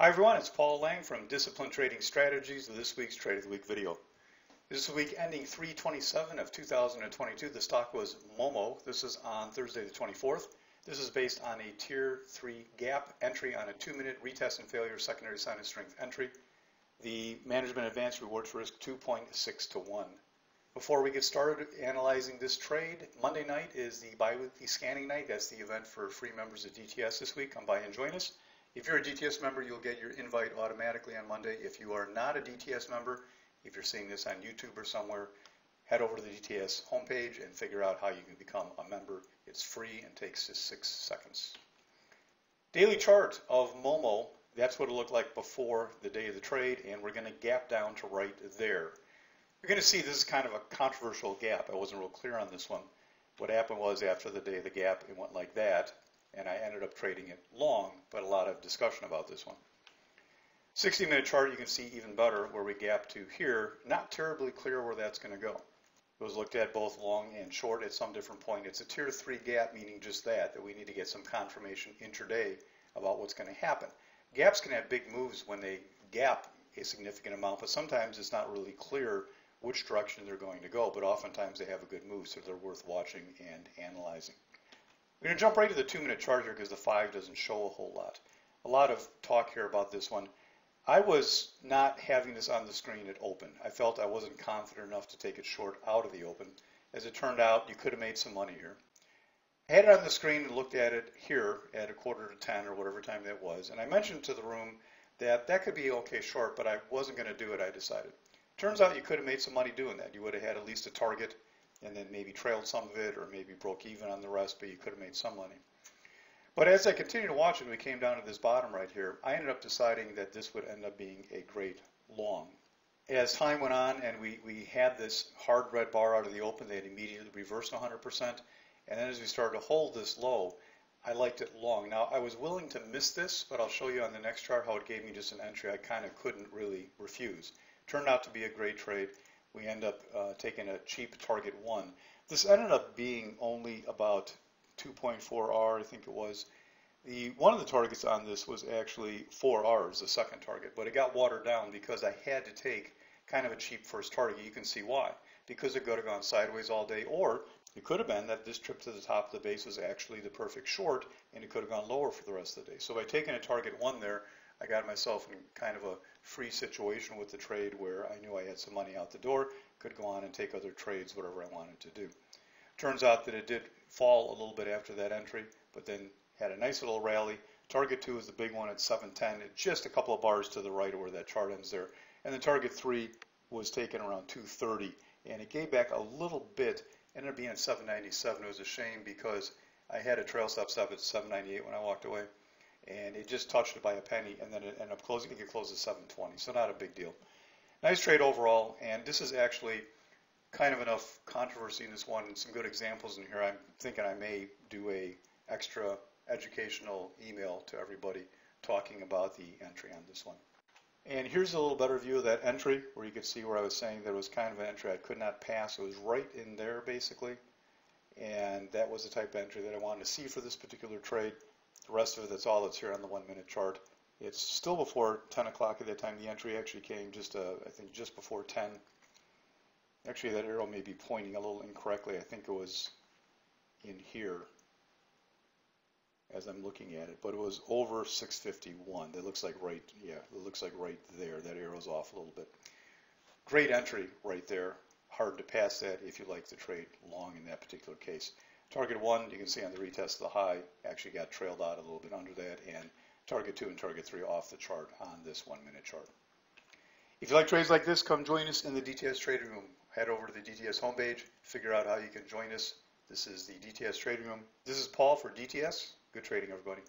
Hi everyone, it's Paul Lange from Disciplined Trading Strategies with this week's Trade of the Week video. This week ending 327 of 2022, the stock was Momo. This is on Thursday the 24th. This is based on a Tier 3 gap entry on a 2-minute retest and failure secondary sign of strength entry. The management advance rewards risk 2.6 to 1. Before we get started analyzing this trade, Monday night is the biweekly scanning night. That's the event for free members of DTS this week. Come by and join us. If you're a DTS member, you'll get your invite automatically on Monday. If you are not a DTS member, if you're seeing this on YouTube or somewhere, head over to the DTS homepage and figure out how you can become a member. It's free and takes just six seconds. Daily chart of Momo, that's what it looked like before the day of the trade, and we're going to gap down to right there. You're going to see this is kind of a controversial gap. I wasn't real clear on this one. What happened was after the day of the gap, it went like that and I ended up trading it long, but a lot of discussion about this one. 60 minute chart, you can see even better where we gap to here. Not terribly clear where that's going to go. It was looked at both long and short at some different point. It's a tier 3 gap, meaning just that, that we need to get some confirmation intraday about what's going to happen. Gaps can have big moves when they gap a significant amount, but sometimes it's not really clear which direction they're going to go, but oftentimes they have a good move, so they're worth watching and analyzing. We're going to jump right to the two-minute chart here because the five doesn't show a whole lot. A lot of talk here about this one. I was not having this on the screen at open. I felt I wasn't confident enough to take it short out of the open. As it turned out, you could have made some money here. I had it on the screen and looked at it here at a quarter to 10 or whatever time that was. And I mentioned to the room that that could be okay short, but I wasn't going to do it, I decided. Turns out you could have made some money doing that. You would have had at least a target and then maybe trailed some of it or maybe broke even on the rest, but you could have made some money. But as I continued to watch it, we came down to this bottom right here. I ended up deciding that this would end up being a great long. As time went on and we, we had this hard red bar out of the open, they had immediately reversed 100%. And then as we started to hold this low, I liked it long. Now, I was willing to miss this, but I'll show you on the next chart how it gave me just an entry I kind of couldn't really refuse. Turned out to be a great trade we end up uh, taking a cheap target one. This ended up being only about 2.4 R, I think it was. The one of the targets on this was actually 4 R's, the second target, but it got watered down because I had to take kind of a cheap first target. You can see why. Because it could have gone sideways all day, or it could have been that this trip to the top of the base was actually the perfect short, and it could have gone lower for the rest of the day. So by taking a target one there, I got myself in kind of a free situation with the trade where I knew I had some money out the door, could go on and take other trades, whatever I wanted to do. Turns out that it did fall a little bit after that entry, but then had a nice little rally. Target 2 is the big one at 710, it's just a couple of bars to the right of where that chart ends there. And the target 3 was taken around 230, and it gave back a little bit, ended up being at 797. It was a shame because I had a trail stop stop at 798 when I walked away and it just touched it by a penny, and then it ended up closing. It closed at 720, so not a big deal. Nice trade overall, and this is actually kind of enough controversy in this one, and some good examples in here. I'm thinking I may do a extra educational email to everybody talking about the entry on this one. And here's a little better view of that entry, where you could see where I was saying there was kind of an entry I could not pass. It was right in there, basically, and that was the type of entry that I wanted to see for this particular trade. The rest of it, that's all that's here on the one minute chart. It's still before 10 o'clock at that time. The entry actually came just, uh, I think, just before 10. Actually, that arrow may be pointing a little incorrectly. I think it was in here as I'm looking at it, but it was over 651. That looks like right, yeah, it looks like right there. That arrow's off a little bit. Great entry right there. Hard to pass that if you like to trade long in that particular case. Target 1, you can see on the retest, the high actually got trailed out a little bit under that, and target 2 and target 3 off the chart on this one-minute chart. If you like trades like this, come join us in the DTS Trading Room. Head over to the DTS homepage, figure out how you can join us. This is the DTS Trading Room. This is Paul for DTS. Good trading, everybody.